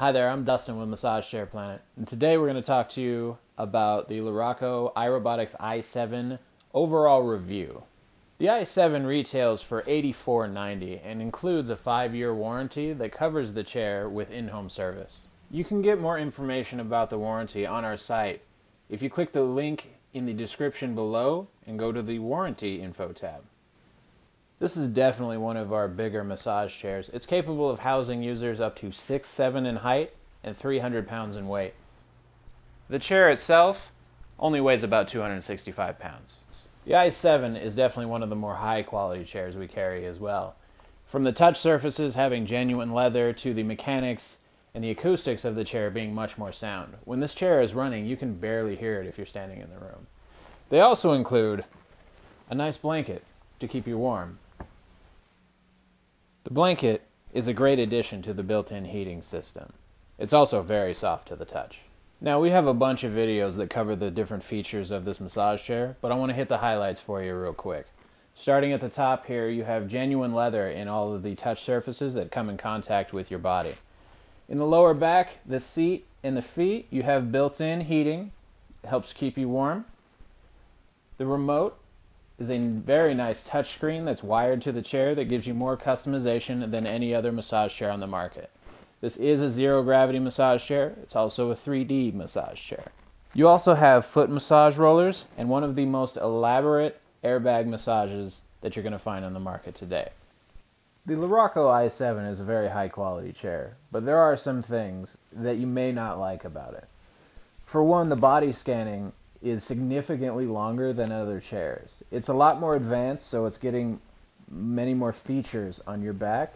Hi there, I'm Dustin with Massage Chair Planet, and today we're going to talk to you about the Luraco iRobotics i7 overall review. The i7 retails for $84.90 and includes a 5-year warranty that covers the chair with in-home service. You can get more information about the warranty on our site if you click the link in the description below and go to the warranty info tab. This is definitely one of our bigger massage chairs. It's capable of housing users up to 6'7 in height and 300 pounds in weight. The chair itself only weighs about 265 pounds. The i7 is definitely one of the more high quality chairs we carry as well. From the touch surfaces having genuine leather to the mechanics and the acoustics of the chair being much more sound. When this chair is running, you can barely hear it if you're standing in the room. They also include a nice blanket to keep you warm the blanket is a great addition to the built-in heating system. It's also very soft to the touch. Now we have a bunch of videos that cover the different features of this massage chair, but I want to hit the highlights for you real quick. Starting at the top here, you have genuine leather in all of the touch surfaces that come in contact with your body. In the lower back, the seat, and the feet, you have built-in heating. It helps keep you warm. The remote is a very nice touchscreen that's wired to the chair that gives you more customization than any other massage chair on the market. This is a zero gravity massage chair. It's also a 3D massage chair. You also have foot massage rollers and one of the most elaborate airbag massages that you're going to find on the market today. The Luraco i7 is a very high quality chair, but there are some things that you may not like about it. For one, the body scanning is significantly longer than other chairs. It's a lot more advanced, so it's getting many more features on your back.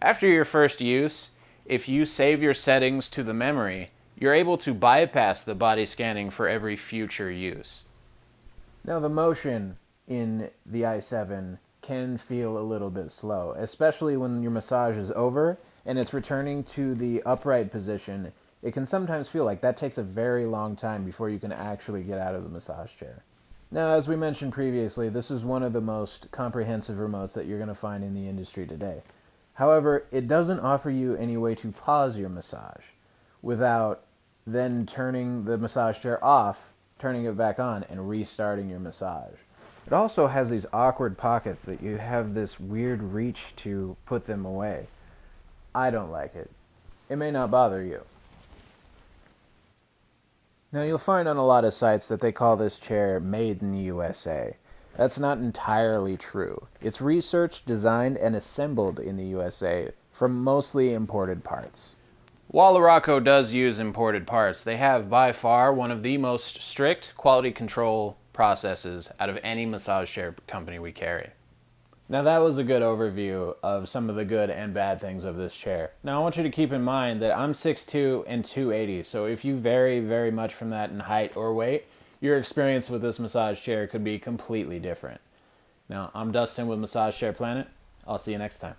After your first use, if you save your settings to the memory, you're able to bypass the body scanning for every future use. Now the motion in the i7 can feel a little bit slow, especially when your massage is over and it's returning to the upright position it can sometimes feel like that takes a very long time before you can actually get out of the massage chair. Now, as we mentioned previously, this is one of the most comprehensive remotes that you're going to find in the industry today. However, it doesn't offer you any way to pause your massage without then turning the massage chair off, turning it back on, and restarting your massage. It also has these awkward pockets that you have this weird reach to put them away. I don't like it. It may not bother you. Now you'll find on a lot of sites that they call this chair made in the USA. That's not entirely true. It's researched, designed, and assembled in the USA from mostly imported parts. While Luraco does use imported parts, they have by far one of the most strict quality control processes out of any massage chair company we carry. Now that was a good overview of some of the good and bad things of this chair. Now I want you to keep in mind that I'm 6'2 and 280, so if you vary very much from that in height or weight, your experience with this massage chair could be completely different. Now, I'm Dustin with Massage Chair Planet. I'll see you next time.